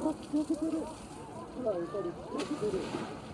あ、焼えてる。ほら、やっぱり焼けてる。